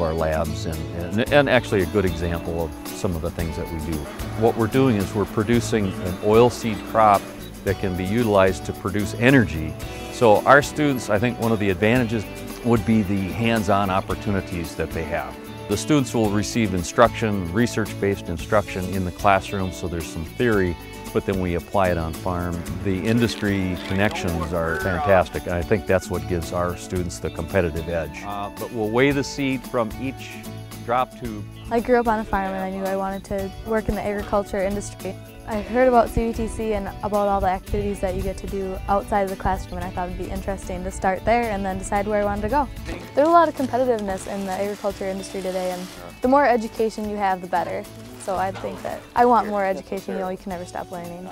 our labs and, and, and actually a good example of some of the things that we do. What we're doing is we're producing an oilseed crop that can be utilized to produce energy. So our students, I think one of the advantages would be the hands-on opportunities that they have. The students will receive instruction, research-based instruction in the classroom, so there's some theory, but then we apply it on farm. The industry connections are fantastic, and I think that's what gives our students the competitive edge. Uh, but we'll weigh the seed from each drop tube. I grew up on a farm and I knew I wanted to work in the agriculture industry. I heard about CVTC and about all the activities that you get to do outside of the classroom and I thought it would be interesting to start there and then decide where I wanted to go. There's a lot of competitiveness in the agriculture industry today and the more education you have, the better. So I think that I want more education, you know, you can never stop learning.